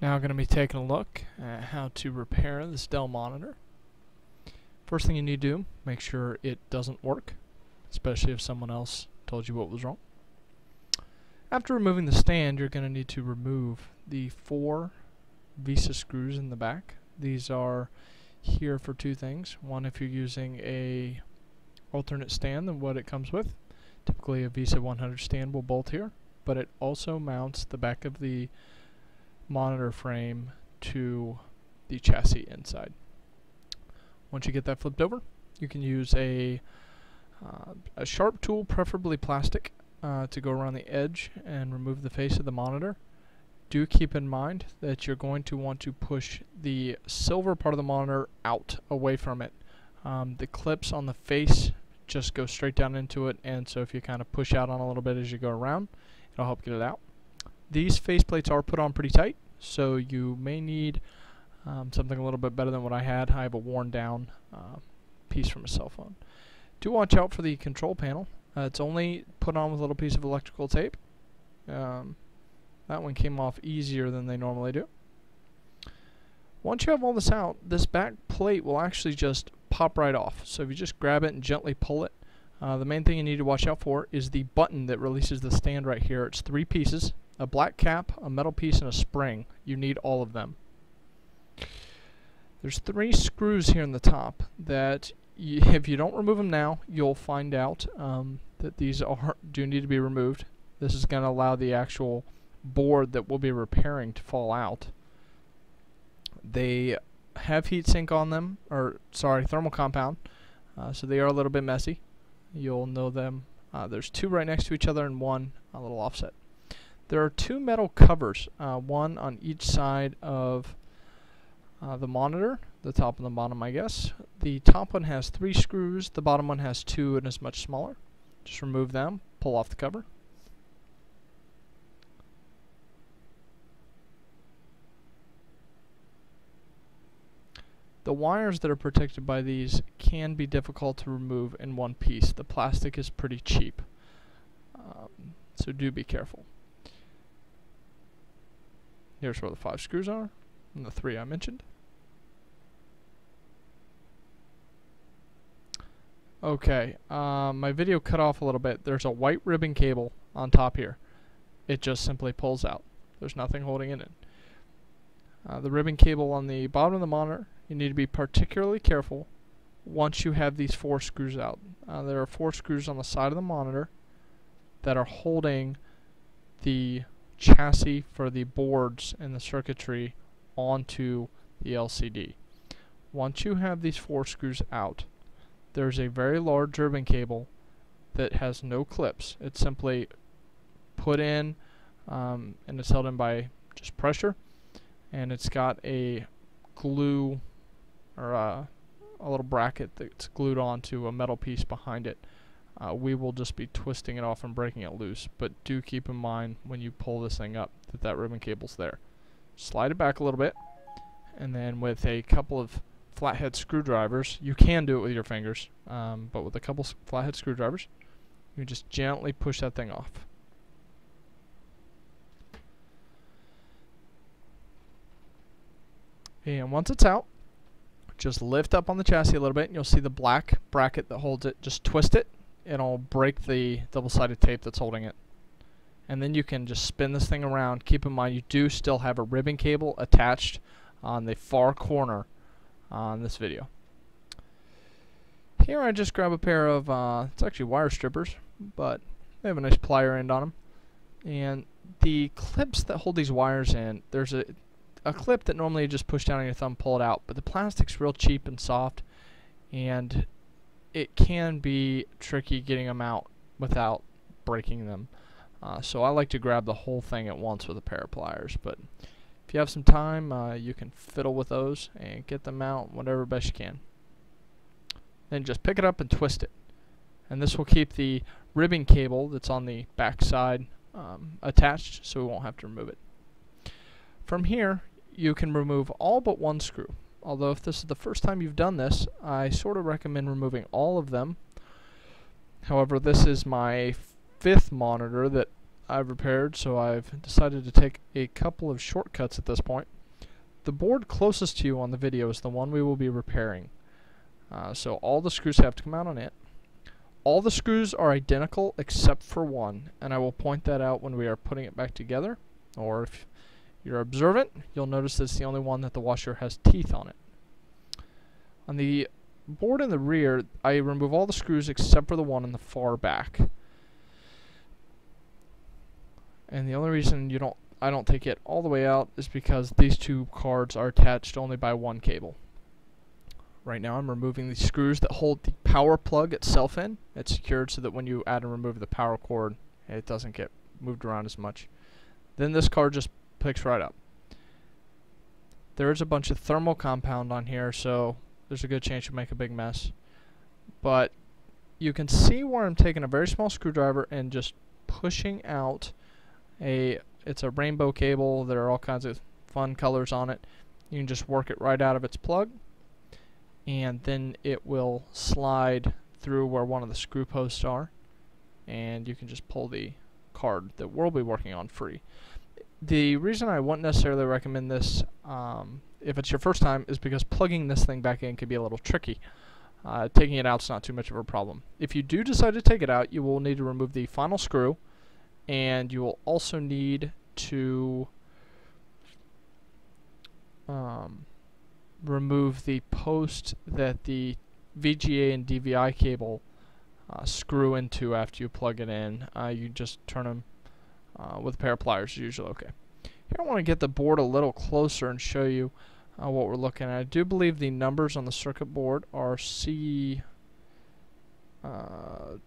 Now going to be taking a look at how to repair this Dell monitor. First thing you need to do, make sure it doesn't work, especially if someone else told you what was wrong. After removing the stand, you're going to need to remove the four VESA screws in the back. These are here for two things. One, if you're using a alternate stand than what it comes with. Typically a VESA 100 stand will bolt here, but it also mounts the back of the monitor frame to the chassis inside. Once you get that flipped over, you can use a, uh, a sharp tool, preferably plastic, uh, to go around the edge and remove the face of the monitor. Do keep in mind that you're going to want to push the silver part of the monitor out, away from it. Um, the clips on the face just go straight down into it, and so if you kind of push out on a little bit as you go around, it'll help get it out. These faceplates are put on pretty tight, so you may need um, something a little bit better than what I had. I have a worn down uh, piece from a cell phone. Do watch out for the control panel. Uh, it's only put on with a little piece of electrical tape. Um, that one came off easier than they normally do. Once you have all this out, this back plate will actually just pop right off. So if you just grab it and gently pull it, uh, the main thing you need to watch out for is the button that releases the stand right here. It's three pieces a black cap, a metal piece, and a spring. You need all of them. There's three screws here in the top that if you don't remove them now, you'll find out um, that these are do need to be removed. This is going to allow the actual board that we'll be repairing to fall out. They have heatsink on them, or sorry, thermal compound, uh, so they are a little bit messy. You'll know them. Uh, there's two right next to each other and one a little offset. There are two metal covers, uh, one on each side of uh, the monitor, the top and the bottom I guess. The top one has three screws, the bottom one has two and is much smaller. Just remove them, pull off the cover. The wires that are protected by these can be difficult to remove in one piece. The plastic is pretty cheap, um, so do be careful. Here's where the five screws are, and the three I mentioned. Okay, um, my video cut off a little bit. There's a white ribbon cable on top here. It just simply pulls out. There's nothing holding it in. Uh, the ribbon cable on the bottom of the monitor, you need to be particularly careful once you have these four screws out. Uh, there are four screws on the side of the monitor that are holding the chassis for the boards and the circuitry onto the LCD. Once you have these four screws out, there's a very large ribbon cable that has no clips. It's simply put in um, and it's held in by just pressure and it's got a glue or a, a little bracket that's glued onto a metal piece behind it uh, we will just be twisting it off and breaking it loose. But do keep in mind when you pull this thing up that that ribbon cable's there. Slide it back a little bit, and then with a couple of flathead screwdrivers, you can do it with your fingers, um, but with a couple flathead screwdrivers, you just gently push that thing off. And once it's out, just lift up on the chassis a little bit and you'll see the black bracket that holds it. Just twist it it'll break the double-sided tape that's holding it. And then you can just spin this thing around. Keep in mind you do still have a ribbon cable attached on the far corner on this video. Here I just grab a pair of, uh, it's actually wire strippers, but they have a nice plier end on them. And the clips that hold these wires in, there's a, a clip that normally you just push down on your thumb, pull it out, but the plastic's real cheap and soft, and it can be tricky getting them out without breaking them. Uh, so I like to grab the whole thing at once with a pair of pliers. But if you have some time, uh, you can fiddle with those and get them out whatever best you can. Then just pick it up and twist it. And this will keep the ribbon cable that's on the back side um, attached so we won't have to remove it. From here, you can remove all but one screw although if this is the first time you've done this, I sort of recommend removing all of them. However, this is my fifth monitor that I've repaired, so I've decided to take a couple of shortcuts at this point. The board closest to you on the video is the one we will be repairing. Uh, so all the screws have to come out on it. All the screws are identical except for one, and I will point that out when we are putting it back together. Or if you're observant, you'll notice it's the only one that the washer has teeth on it. On the board in the rear, I remove all the screws except for the one in the far back. And the only reason you don't I don't take it all the way out is because these two cards are attached only by one cable. Right now I'm removing the screws that hold the power plug itself in. It's secured so that when you add and remove the power cord, it doesn't get moved around as much. Then this card just picks right up. There is a bunch of thermal compound on here, so there's a good chance you'll make a big mess. But you can see where I'm taking a very small screwdriver and just pushing out a it's a rainbow cable there are all kinds of fun colors on it you can just work it right out of its plug and then it will slide through where one of the screw posts are and you can just pull the card that we'll be working on free the reason I wouldn't necessarily recommend this um, if it's your first time is because plugging this thing back in can be a little tricky uh, taking it out is not too much of a problem if you do decide to take it out you will need to remove the final screw and you will also need to um, remove the post that the VGA and DVI cable uh, screw into after you plug it in. Uh, you just turn them uh, with a pair of pliers usually okay. Here I want to get the board a little closer and show you uh, what we're looking at. I do believe the numbers on the circuit board are C uh,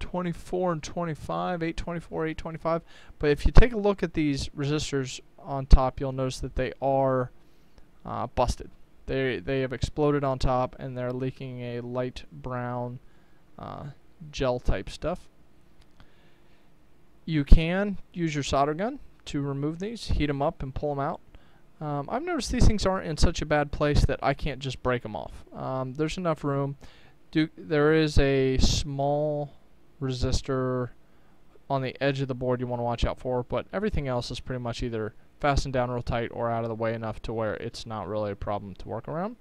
24 and 25, 824, 825. But if you take a look at these resistors on top, you'll notice that they are uh, busted. They, they have exploded on top and they're leaking a light brown uh, gel type stuff. You can use your solder gun to remove these, heat them up and pull them out. Um, I've noticed these things aren't in such a bad place that I can't just break them off. Um, there's enough room. Do, there is a small resistor on the edge of the board you want to watch out for, but everything else is pretty much either fastened down real tight or out of the way enough to where it's not really a problem to work around.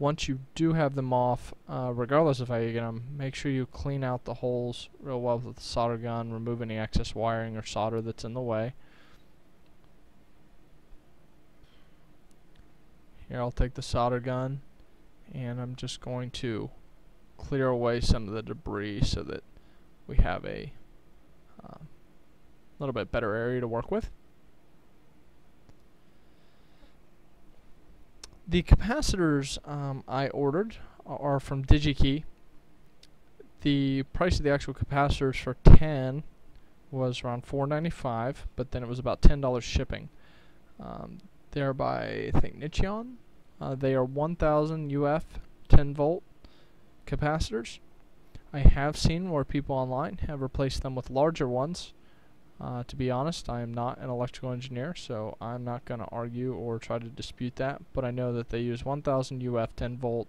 Once you do have them off, uh, regardless of how you get them, make sure you clean out the holes real well with the solder gun, remove any excess wiring or solder that's in the way. Here I'll take the solder gun and I'm just going to clear away some of the debris so that we have a uh, little bit better area to work with. The capacitors um, I ordered are from DigiKey. The price of the actual capacitors for 10 was around $4.95, but then it was about $10 shipping. Um, they're by, I think, Nichicon. Uh, they are 1000 UF 10 volt capacitors. I have seen where people online have replaced them with larger ones. Uh, to be honest, I am not an electrical engineer, so I'm not going to argue or try to dispute that, but I know that they use 1000 UF 10 volt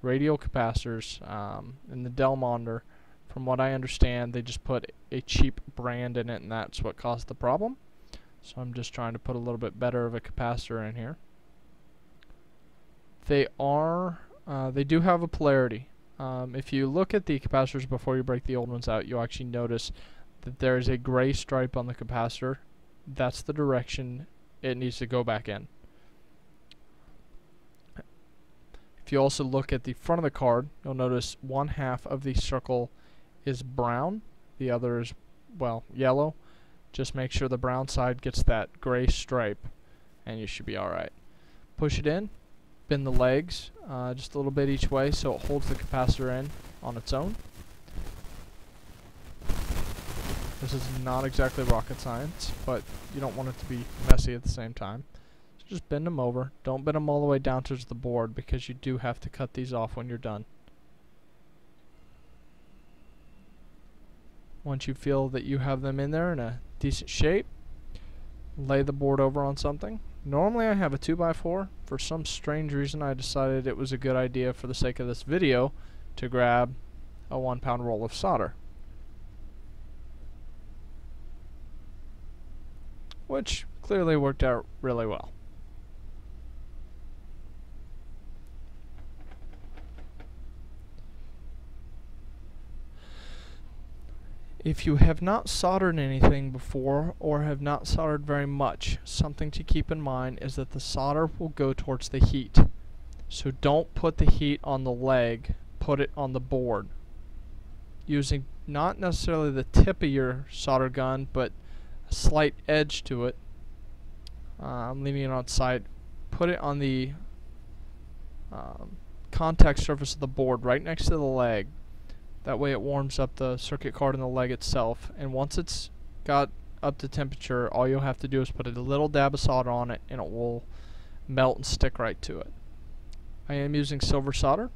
radial capacitors um, in the Dell monitor. From what I understand, they just put a cheap brand in it, and that's what caused the problem. So I'm just trying to put a little bit better of a capacitor in here. They are, uh, they do have a polarity. Um, if you look at the capacitors before you break the old ones out, you'll actually notice that there is a gray stripe on the capacitor. That's the direction it needs to go back in. If you also look at the front of the card, you'll notice one half of the circle is brown, the other is, well, yellow. Just make sure the brown side gets that gray stripe, and you should be alright. Push it in, bend the legs uh, just a little bit each way so it holds the capacitor in on its own. This is not exactly rocket science, but you don't want it to be messy at the same time. So just bend them over. Don't bend them all the way down towards the board because you do have to cut these off when you're done. Once you feel that you have them in there in a decent shape, lay the board over on something. Normally I have a 2x4. For some strange reason I decided it was a good idea for the sake of this video to grab a one pound roll of solder. Which clearly worked out really well. If you have not soldered anything before or have not soldered very much, something to keep in mind is that the solder will go towards the heat. So don't put the heat on the leg, put it on the board. Using not necessarily the tip of your solder gun, but a slight edge to it. Uh, I'm leaving it on side. Put it on the um, contact surface of the board right next to the leg. That way it warms up the circuit card and the leg itself. And once it's got up to temperature, all you'll have to do is put a little dab of solder on it and it will melt and stick right to it. I am using silver solder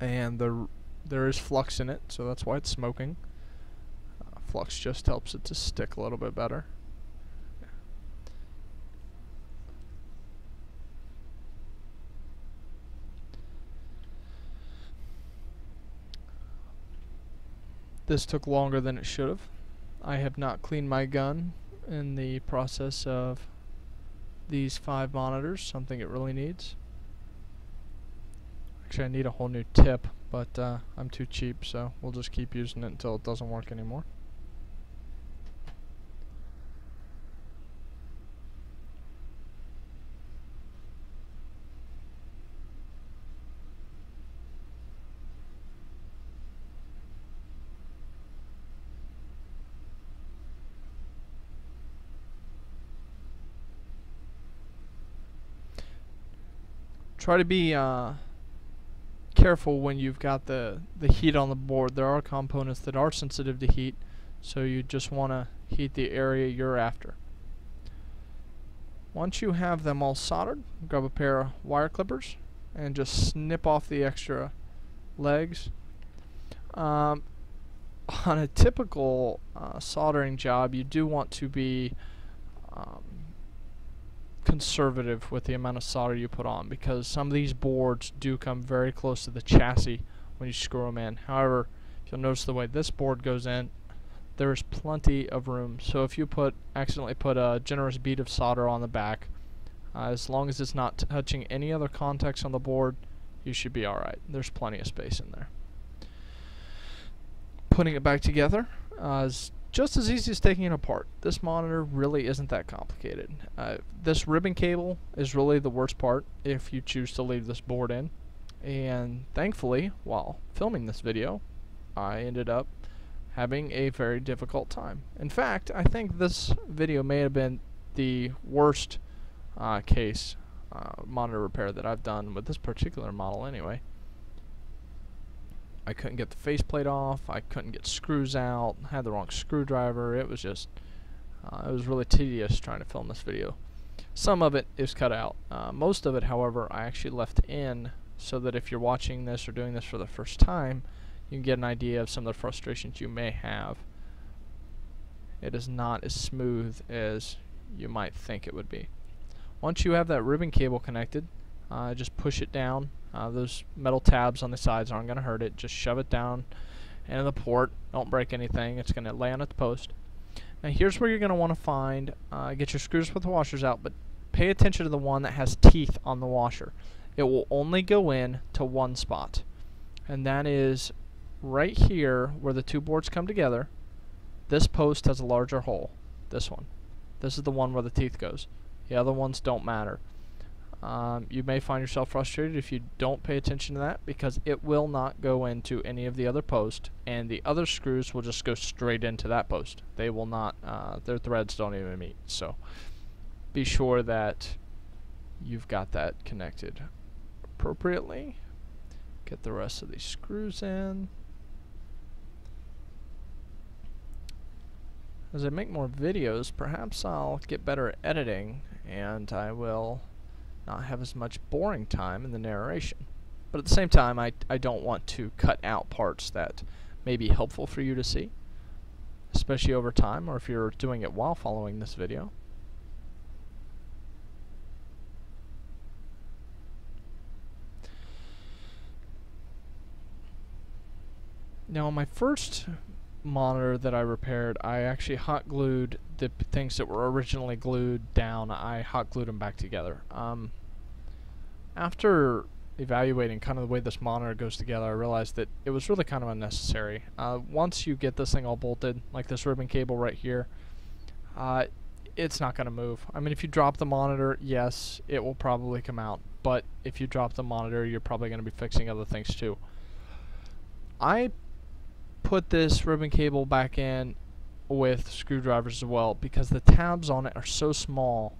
and the there is flux in it, so that's why it's smoking. Flux just helps it to stick a little bit better. This took longer than it should have. I have not cleaned my gun in the process of these five monitors, something it really needs. Actually, I need a whole new tip, but uh, I'm too cheap, so we'll just keep using it until it doesn't work anymore. Try to be uh, careful when you've got the, the heat on the board. There are components that are sensitive to heat, so you just want to heat the area you're after. Once you have them all soldered, grab a pair of wire clippers and just snip off the extra legs. Um, on a typical uh, soldering job, you do want to be um, conservative with the amount of solder you put on because some of these boards do come very close to the chassis when you screw them in. However, if you'll notice the way this board goes in, there is plenty of room. So if you put accidentally put a generous bead of solder on the back, uh, as long as it's not touching any other contacts on the board, you should be alright. There's plenty of space in there. Putting it back together uh, is just as easy as taking it apart. This monitor really isn't that complicated. Uh, this ribbon cable is really the worst part if you choose to leave this board in. And thankfully, while filming this video, I ended up having a very difficult time. In fact, I think this video may have been the worst uh, case uh, monitor repair that I've done with this particular model anyway. I couldn't get the faceplate off. I couldn't get screws out. Had the wrong screwdriver. It was just, uh, it was really tedious trying to film this video. Some of it is cut out. Uh, most of it, however, I actually left in so that if you're watching this or doing this for the first time, you can get an idea of some of the frustrations you may have. It is not as smooth as you might think it would be. Once you have that ribbon cable connected, uh, just push it down uh, those metal tabs on the sides aren't going to hurt it. Just shove it down into the port. Don't break anything. It's going to lay on the post. Now here's where you're going to want to find, uh, get your screws with the washers out, but pay attention to the one that has teeth on the washer. It will only go in to one spot. And that is right here where the two boards come together. This post has a larger hole. This one. This is the one where the teeth goes. The other ones don't matter. Um, you may find yourself frustrated if you don't pay attention to that because it will not go into any of the other posts and the other screws will just go straight into that post. They will not, uh, their threads don't even meet. So be sure that you've got that connected appropriately. Get the rest of these screws in. As I make more videos, perhaps I'll get better at editing and I will not have as much boring time in the narration. But at the same time, I, I don't want to cut out parts that may be helpful for you to see, especially over time or if you're doing it while following this video. Now, on my first monitor that I repaired, I actually hot glued the things that were originally glued down. I hot glued them back together. Um, after evaluating kind of the way this monitor goes together, I realized that it was really kind of unnecessary. Uh, once you get this thing all bolted, like this ribbon cable right here, uh, it's not going to move. I mean, if you drop the monitor, yes, it will probably come out. But if you drop the monitor, you're probably going to be fixing other things too. I put this ribbon cable back in with screwdrivers as well because the tabs on it are so small.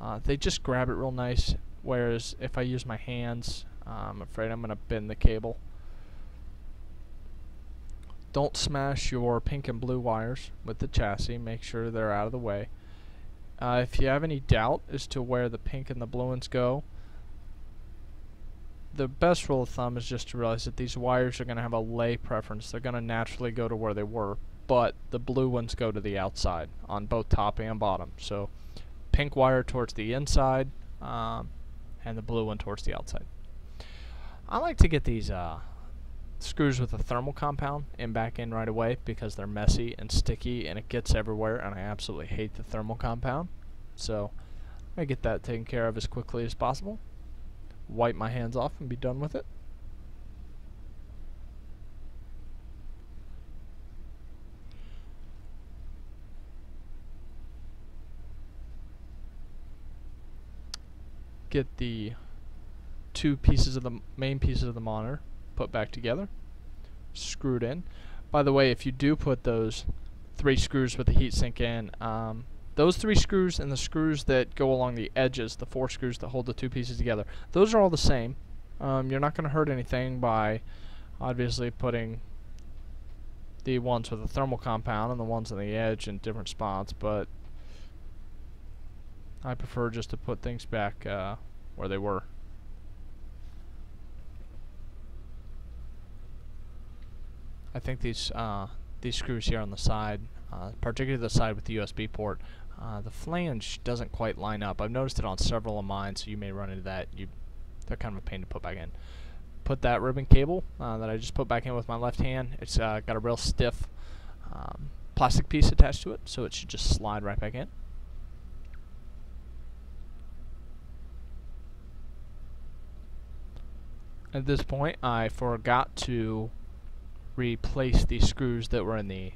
Uh, they just grab it real nice. Whereas if I use my hands, uh, I'm afraid I'm going to bend the cable. Don't smash your pink and blue wires with the chassis. Make sure they're out of the way. Uh, if you have any doubt as to where the pink and the blue ones go, the best rule of thumb is just to realize that these wires are going to have a lay preference. They're going to naturally go to where they were, but the blue ones go to the outside on both top and bottom. So pink wire towards the inside um, and the blue one towards the outside. I like to get these uh, screws with a thermal compound in back in right away because they're messy and sticky and it gets everywhere and I absolutely hate the thermal compound. So I get that taken care of as quickly as possible. Wipe my hands off and be done with it. Get the two pieces of the main pieces of the monitor put back together, screwed in. By the way, if you do put those three screws with the heatsink in, um, those three screws and the screws that go along the edges, the four screws that hold the two pieces together, those are all the same. Um, you're not going to hurt anything by obviously putting the ones with the thermal compound and the ones on the edge in different spots, but I prefer just to put things back uh, where they were. I think these uh, these screws here on the side, uh, particularly the side with the USB port, uh, the flange doesn't quite line up. I've noticed it on several of mine, so you may run into that. You, they're kind of a pain to put back in. Put that ribbon cable uh, that I just put back in with my left hand. It's uh, got a real stiff um, plastic piece attached to it, so it should just slide right back in. At this point, I forgot to replace the screws that were in the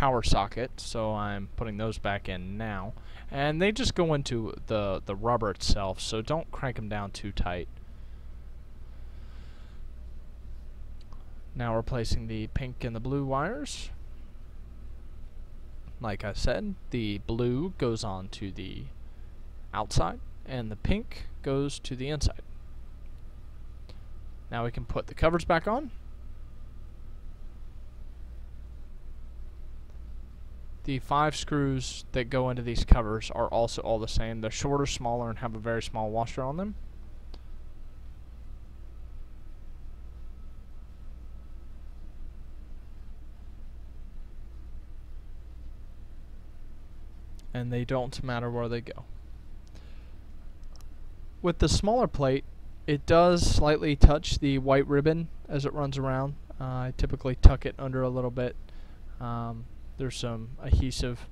power socket, so I'm putting those back in now. And they just go into the, the rubber itself, so don't crank them down too tight. Now replacing the pink and the blue wires. Like I said, the blue goes on to the outside, and the pink goes to the inside. Now we can put the covers back on. The five screws that go into these covers are also all the same. They're shorter, smaller, and have a very small washer on them. And they don't matter where they go. With the smaller plate, it does slightly touch the white ribbon as it runs around. Uh, I typically tuck it under a little bit. Um, there's some adhesive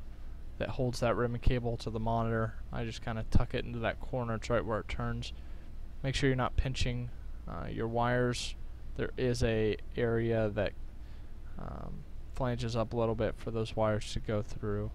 that holds that ribbon cable to the monitor. I just kind of tuck it into that corner. It's right where it turns. Make sure you're not pinching uh, your wires. There is a area that um, flanges up a little bit for those wires to go through.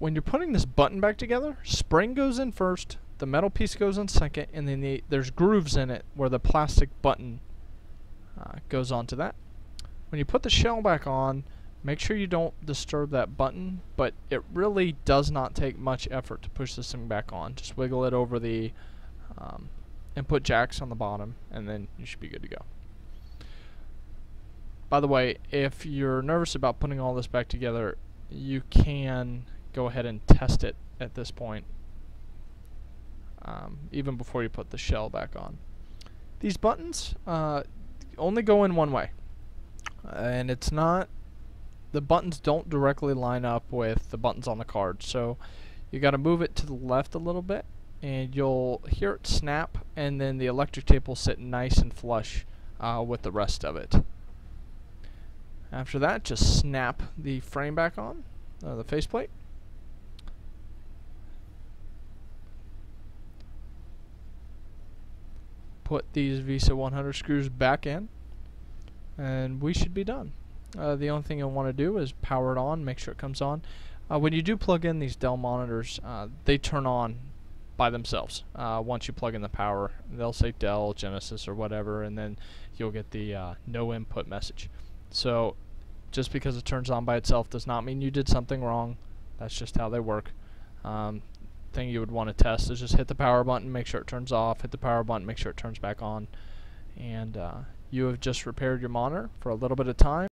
When you're putting this button back together, spring goes in first, the metal piece goes in second, and then the, there's grooves in it where the plastic button uh, goes onto that. When you put the shell back on, make sure you don't disturb that button, but it really does not take much effort to push this thing back on. Just wiggle it over the um, input jacks on the bottom, and then you should be good to go. By the way, if you're nervous about putting all this back together, you can go ahead and test it at this point, um, even before you put the shell back on. These buttons uh, only go in one way. and it's not the buttons don't directly line up with the buttons on the card so you got to move it to the left a little bit and you'll hear it snap and then the electric tape will sit nice and flush uh, with the rest of it. After that just snap the frame back on, uh, the faceplate. Put these VESA 100 screws back in and we should be done. Uh, the only thing you'll want to do is power it on, make sure it comes on. Uh, when you do plug in these Dell monitors, uh, they turn on by themselves. Uh, once you plug in the power, they'll say Dell, Genesis, or whatever, and then you'll get the uh, no input message. So just because it turns on by itself does not mean you did something wrong. That's just how they work. Um, thing you would want to test is just hit the power button, make sure it turns off, hit the power button, make sure it turns back on, and uh, you have just repaired your monitor for a little bit of time.